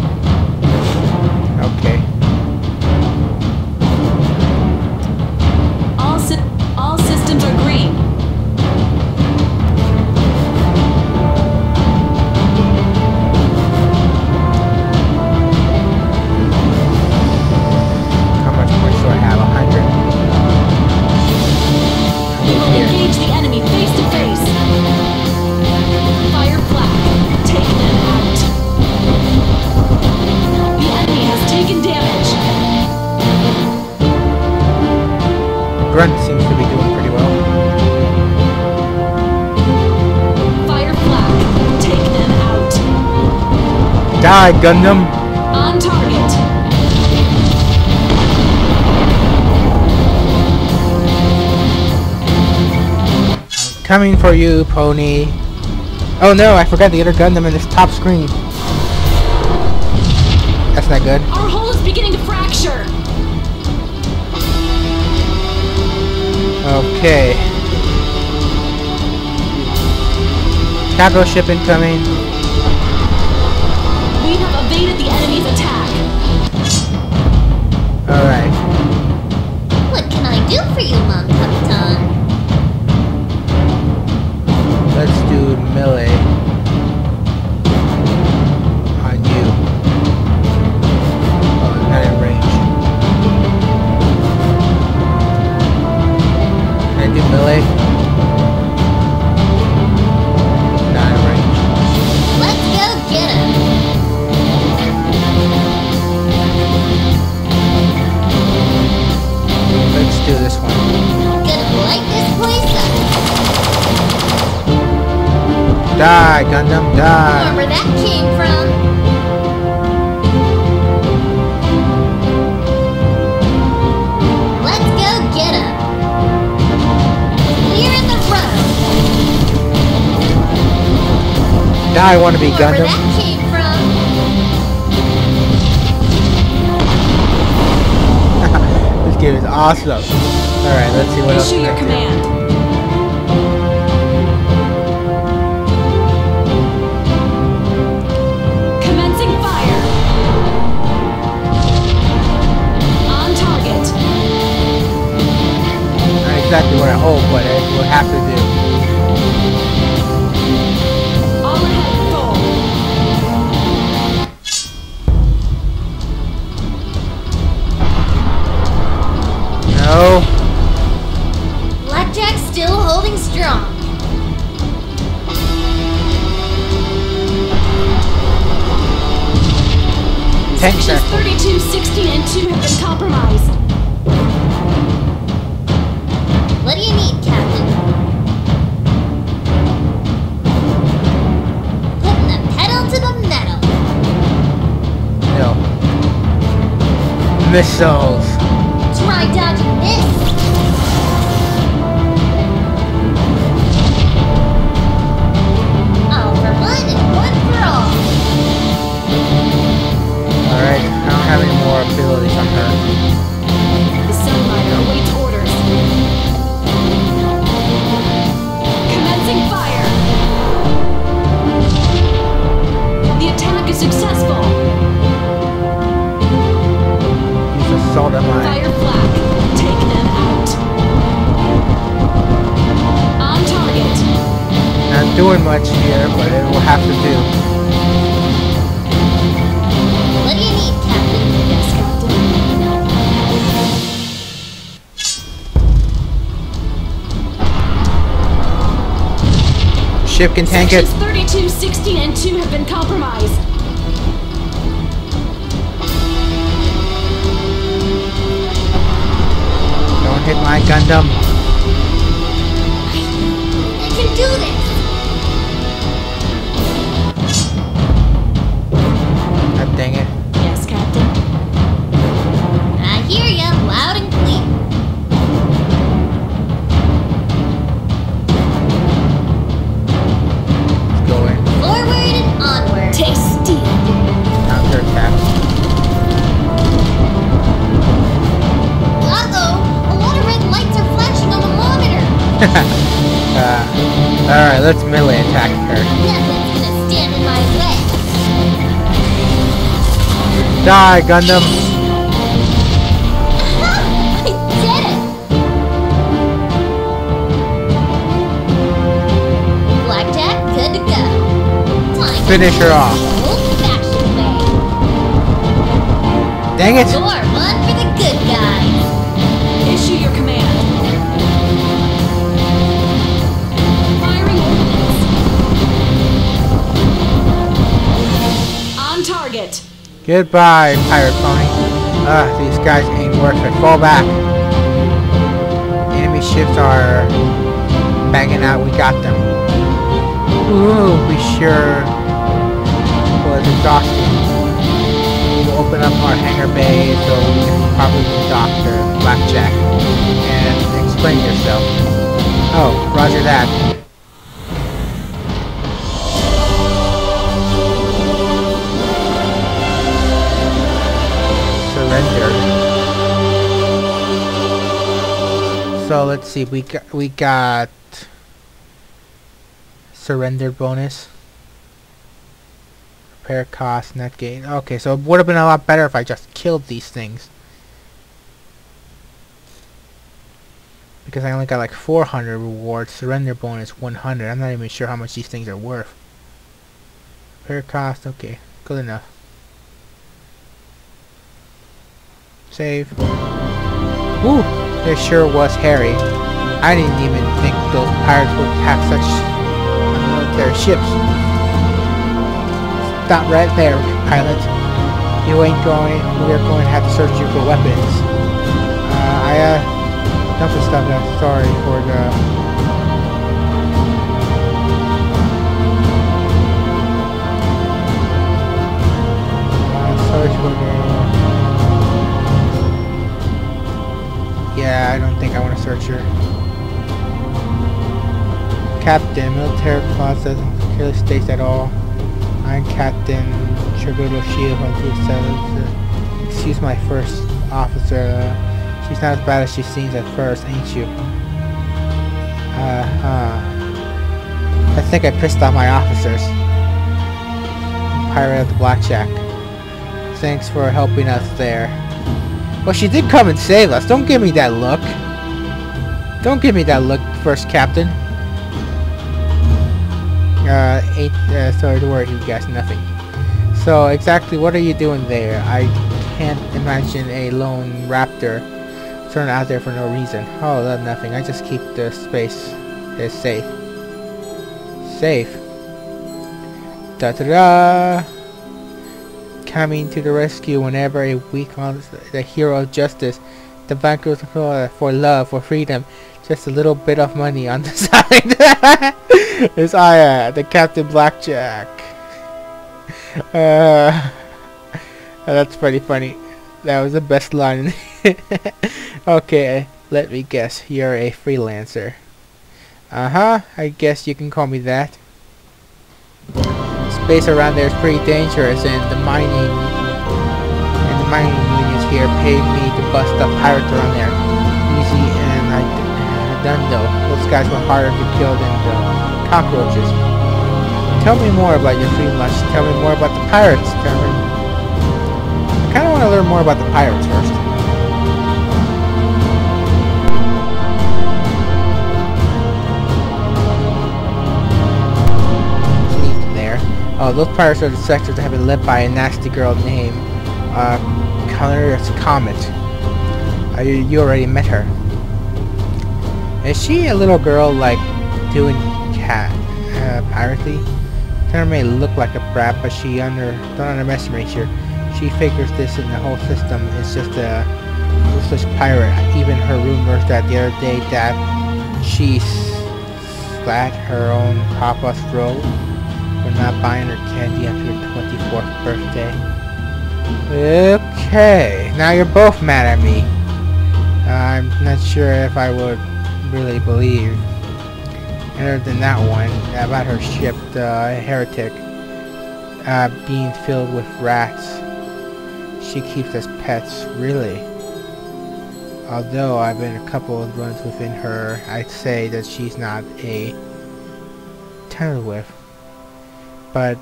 Okay. Die, Gundam! On target. Coming for you, pony. Oh no, I forgot the other Gundam in this top screen. That's not good. Our hull is beginning to fracture. Okay. Capital ship incoming. Alright. What Die, wannabe Wherever Gundam. that came. *laughs* This game is awesome. Alright, let's see what else Issue we Egyptian tank it. 32, 16, and 2 have been compromised. Don't hit my Gundam. Let's melee attack her. Die, Gundam! I did it! Blackjack, good to go. Time Finish her off. Dang it! Goodbye, pirate pony. Ah, these guys ain't worth it. Fall back. Enemy ships are banging out. We got them. Ooh, we sure was exhausting. We'll open up our hangar bay so we can probably properly doctor Blackjack and explain yourself. Oh, roger that. So let's see, we got we got surrender bonus. Repair cost, net gain. Okay, so it would have been a lot better if I just killed these things. Because I only got like 400 rewards, surrender bonus 100. I'm not even sure how much these things are worth. Repair cost, okay, good enough. Save. Ooh, there sure was Harry. I didn't even think those pirates would have such military ships. Stop right there, pilot. You ain't going, we're going to have to search you for weapons. Uh, I, uh, dumped the stuff, I'm sorry for the... Uh, search for the... Yeah, I don't think I want to search her. Captain, military clause doesn't clearly state at all. I'm Captain Tributo Shield 7. Uh, excuse my first officer. Uh, she's not as bad as she seems at first, ain't you? Uh huh. I think I pissed off my officers. Pirate of the Blackjack. Thanks for helping us there. Well, she did come and save us. Don't give me that look. Don't give me that look, first captain. Uh, ain't, uh, sorry to worry you guys, nothing. So, exactly what are you doing there? I can't imagine a lone raptor thrown out there for no reason. Oh, that's nothing. I just keep the space safe. Safe. Da da da! Coming to the rescue whenever a weak on the hero of justice, the vanquished for love, for freedom, just a little bit of money on the *laughs* side. *laughs* it's Aya, the Captain Blackjack. Uh, *laughs* that's pretty funny. That was the best line. okay, let me guess. You're a freelancer. Uh-huh, I guess you can call me that space around there is pretty dangerous and the mining and the mining unions here paid me to bust up pirates around there. Easy and I done though. Those guys were harder to kill than the cockroaches. Tell me more about your free lunch. Tell me more about the pirates. Me. I kinda wanna learn more about the pirates first. Oh, those pirates are the sectors that have been led by a nasty girl named uh, Connor's Comet. Uh, you, you already met her. Is she a little girl like doing cat uh, pirately? Her may look like a brat, but she under don't underestimate her. She figures this in the whole system is just a ruthless pirate. Even her rumors that the other day that she slat her own papa's throat for not buying her candy after her 24th birthday. Okay, now you're both mad at me. I'm not sure if I would really believe. Other than that one, about her ship, the Heretic, uh, being filled with rats. She keeps as pets, really. Although I've been a couple of runs within her, I'd say that she's not a with. But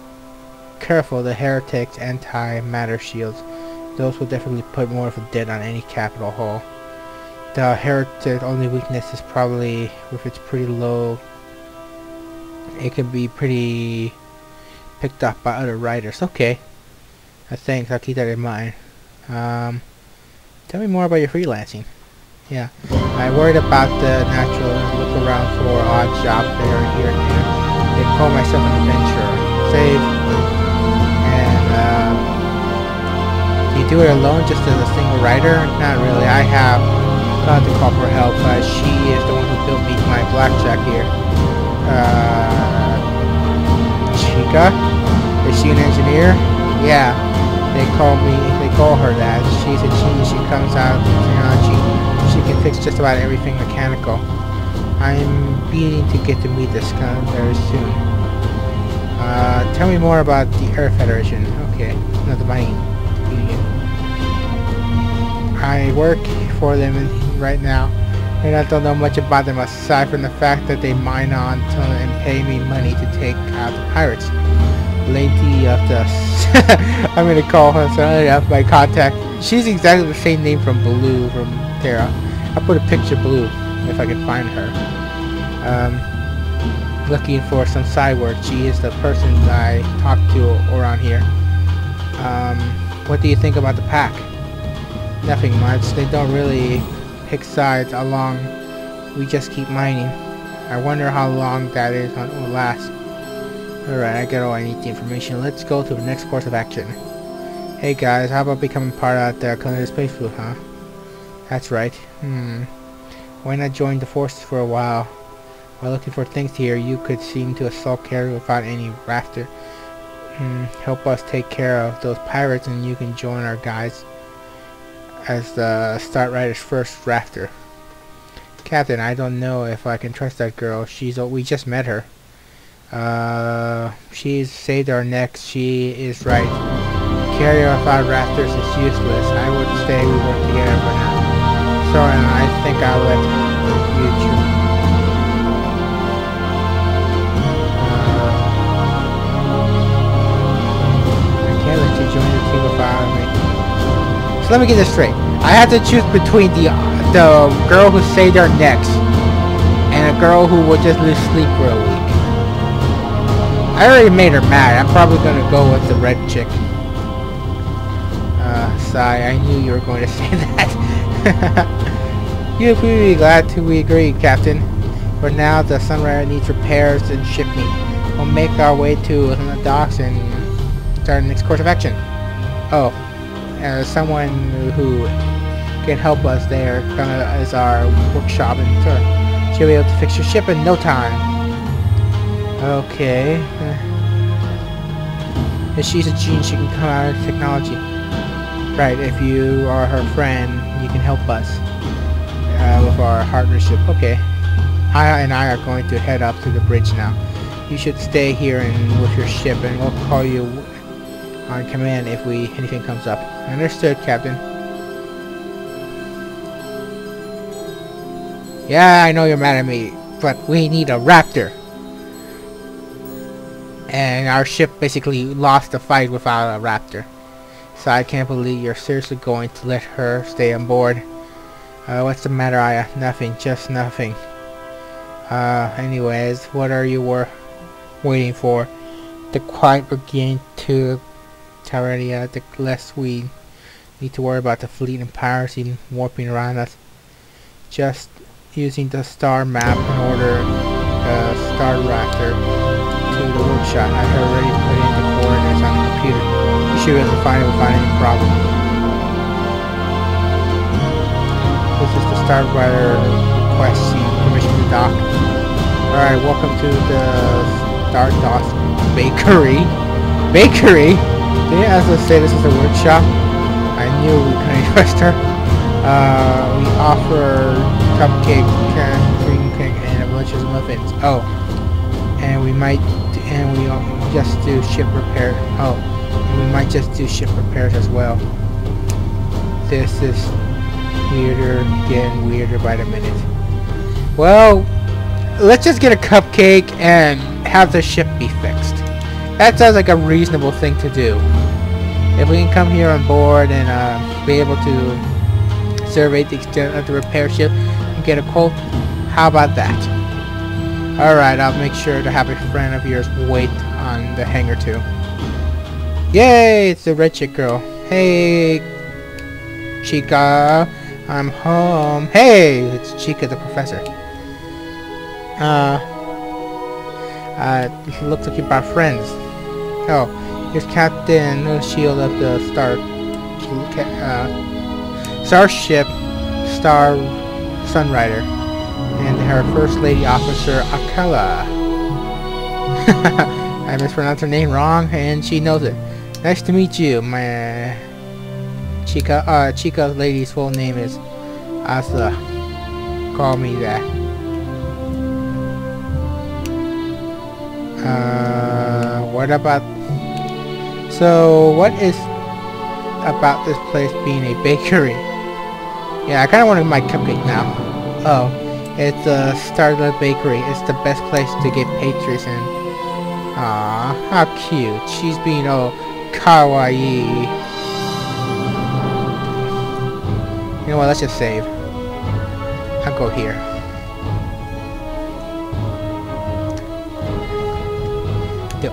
careful, the Heretic's anti-matter shields. Those will definitely put more of a dent on any capital hull. The Heretic's only weakness is probably if it's pretty low. It can be pretty picked up by other riders. Okay. I think I'll keep that in mind. Um, tell me more about your freelancing. Yeah. I worried about the natural look around for odd jobs that are here and there. They call myself an adventurer. Save. And, um, do you do it alone just as a single rider? Not really. I have gone to call for help, but she is the one who built me my blackjack here. Uh, Chica? Is she an engineer? Yeah. They call me, they call her that. She's a genius. She comes out of technology. She can fix just about everything mechanical. I'm beginning to get to meet this guy very soon. Uh, tell me more about the Air Federation. Okay, not the mining union. I work for them right now, and I don't know much about them aside from the fact that they mine on and pay me money to take out the pirates. Lady of the... *laughs* I'm gonna call her son up my contact. She's exactly the same name from Blue from Terra. I'll put a picture Blue if I can find her. Um, looking for some side work. She is the person I talked to around here. Um, what do you think about the PACT? Nothing much. They don't really pick sides along. We just keep mining. I wonder how long that is will last. Alright, I got all I need the information. Let's go to the next course of action. Hey guys, how about becoming part of the Columbia Space Fleet, huh? That's right. Hmm. Why not join the forces for a while? While looking for things here, you could seem to assault carrier without any rafter. Hmm. Help us take care of those pirates and you can join our guys as the Start Rider's first rafter. Captain, I don't know if I can trust that girl. She's we just met her. Uh, she's saved our necks. She is right. Carry off our rafters is useless. I would say we work together for now. Sorry, I think I'll let you choose. So let me get this straight. I have to choose between the the girl who saved our necks and a girl who will just lose sleep for a week. I already made her mad. I'm probably gonna go with the red chick. Uh, sigh. I knew you were going to *laughs* say that. *laughs* You'll be glad to we agree, Captain. For now, the Sunrider needs repairs and shipping. We'll make our way to the docks and start the next course of action. Oh, uh, someone who can help us there gonna is our workshop turn. She'll be able to fix your ship in no time. Okay. Uh, if she's a genius, she can come out of technology. Right, if you are her friend, you can help us uh, with our partnership. Okay. I and I are going to head up to the bridge now. You should stay here and with your ship, and we'll call you on command if we anything comes up. Understood, Captain. Yeah, I know you're mad at me, but we need a raptor. And our ship basically lost the fight without a raptor. So I can't believe you're seriously going to let her stay on board. Uh, what's the matter, Aya? Nothing, just nothing. Uh, anyways, what are you waiting for? The quiet beginning to Tyrannia, the less we need to worry about the fleet and piracy warping around us. Just using the star map in order the star raptor to the workshop. I have already put in the coordinates on the computer. You should be able to find it without any problem. This is the Starfighter requesting permission to dock. Alright, welcome to the Stardust Bakery. Bakery? Did I also say this is a workshop? I knew we couldn't *laughs* trust her. Uh, we offer cupcake, cream cake, and a bunch of muffins. Oh, and we might, and we just do ship repair. Oh, we might just do ship repairs as well. This is weirder, getting weirder by the minute. Well, let's just get a cupcake and have the ship be fixed. That sounds like a reasonable thing to do. If we can come here on board and uh, be able to survey the extent of the repair ship and get a quote, how about that? Alright, I'll make sure to have a friend of yours wait on the hangar too. Yay! It's the chick girl. Hey, Chica. I'm home. Hey! It's Chica the professor. Uh, uh, looks like you brought friends. Oh, here's Captain the Shield of the Star, uh, Starship Star Sunrider, and her First Lady Officer Akela. *laughs* I mispronounced her name wrong, and she knows it. Nice to meet you, my Chica. Uh, Chica lady's full name is Asa. Call me that. Uh, what about... So, what is about this place being a bakery? Yeah, I kind of want my cupcake now. Oh, it's a Starlight Bakery. It's the best place to get pastries in. Ah, how cute. She's being all kawaii. You know what, let's just save. I'll go here.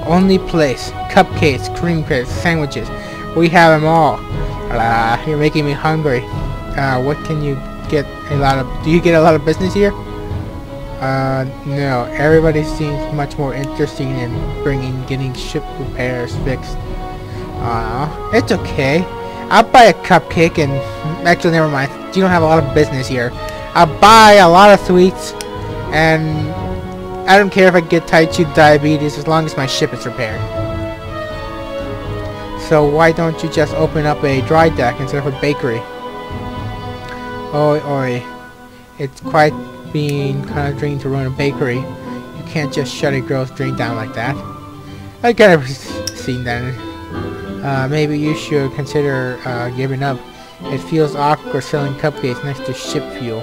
Only place. Cupcakes, cream crepes, sandwiches. We have them all. Ah, you're making me hungry. Uh, what can you get a lot of... Do you get a lot of business here? Uh, no. Everybody seems much more interesting in bringing, getting ship repairs fixed. Uh, it's okay. I'll buy a cupcake and... Actually, never mind. You don't have a lot of business here. I'll buy a lot of sweets and I don't care if I get type 2 diabetes as long as my ship is repaired. So why don't you just open up a dry deck instead of a bakery? Oi oi. It's quite being kind of dream to run a bakery. You can't just shut a girl's dream down like that. I gotta seen that. Uh, maybe you should consider uh, giving up. It feels awkward selling cupcakes next to ship fuel.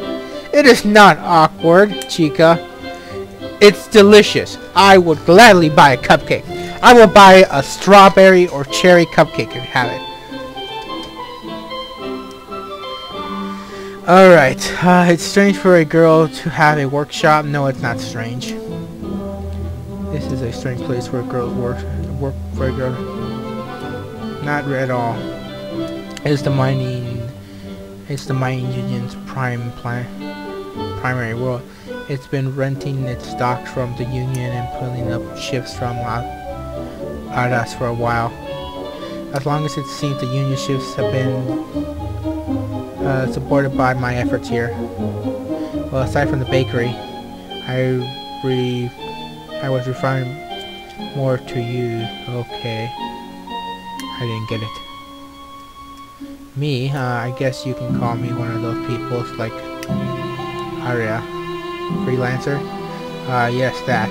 It is not awkward, Chica. It's delicious. I would gladly buy a cupcake. I will buy a strawberry or cherry cupcake if you have it. Alright, uh, it's strange for a girl to have a workshop. No, it's not strange. This is a strange place where girls work, work for a girl. Not at all. It's the mining, it's the mining union's prime plan, primary world. It's been renting its stocks from the union and pulling up ships from us for a while. As long as it seems the union ships have been uh, supported by my efforts here. Well, aside from the bakery, I re I was referring more to you. Okay. I didn't get it. Me, uh, I guess you can call me one of those people like Aria. Freelancer? Uh, yes, that.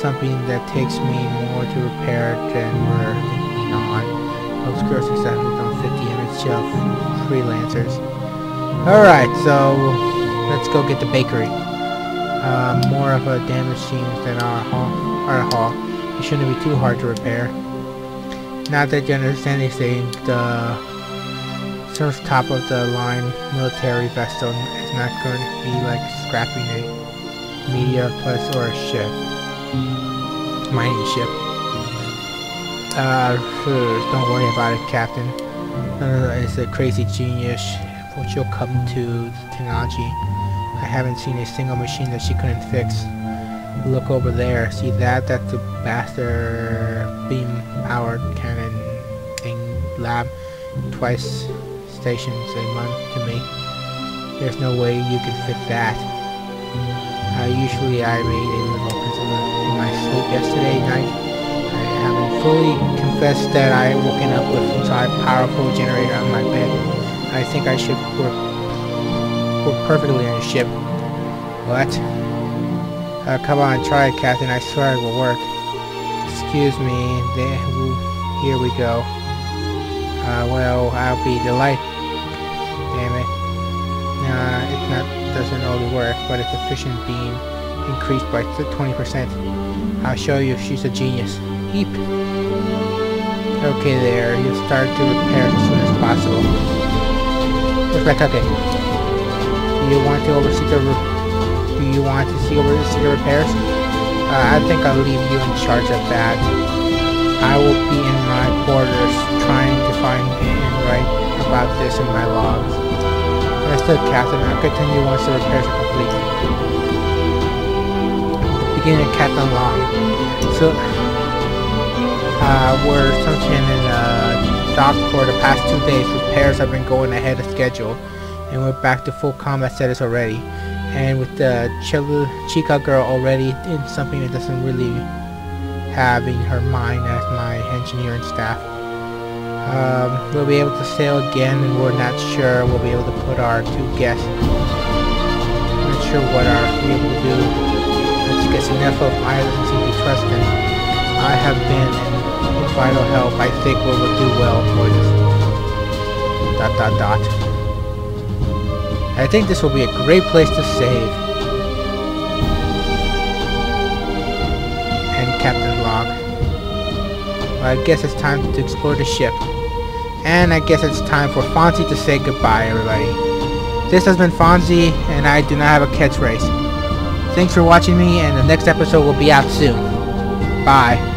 Something that takes me more to repair than we're thinking on. Exactly don't fit the image of freelancers. Alright, so let's go get the bakery. Uh, more of a damage seems than our hall. Our hall. It shouldn't be too hard to repair. Now that you understand anything, the sort of top of the line military vessel is not going to be like scrapping a meteor plus or a ship. Mining ship. Uh, don't worry about it, Captain. Uh, it's a crazy genius which will come to technology. I haven't seen a single machine that she couldn't fix. Look over there. See that? That's a Baster beam-powered cannon thing lab. Twice stations a month to me. There's no way you can fix that. Uh, usually I made a little in, in my sleep yesterday night. I haven't fully confessed that I woken up with a powerful generator on my bed. I think I should work, work perfectly on a ship. What? Uh, come on, try it, Captain. I swear it will work. Excuse me. There, here we go. Uh, well, I'll be delighted. Doesn't only work, but its efficient beam increased by 20%. I'll show you if she's a genius. Eep. Okay there, you'll start to repair as soon as possible. My okay. Do you want to oversee the do you want to see oversee the repairs? Uh, I think I'll leave you in charge of that. I will be in my quarters trying to find and write about this in my logs. Understood, Captain. I'll continue once the repairs are complete. Beginning of Captain Long. So, uh, we're something in uh, dock for the past two days. Repairs have been going ahead of schedule, and we're back to full combat status already. And with the Ch Chica girl already in something that doesn't really have in her mind as my engineering staff. Um, we'll be able to sail again, and we're not sure we'll be able to put our two guests. Not sure what our we will do. Let's get enough of islands to be trusted. I have been in vital help. I think we will do well for this. Dot dot dot. I think this will be a great place to save. And Captain Log. Well, I guess it's time to explore the ship. And I guess it's time for Fonzy to say goodbye, everybody. This has been Fonzy, and I do not have a catchphrase. Thanks for watching me, and the next episode will be out soon. Bye.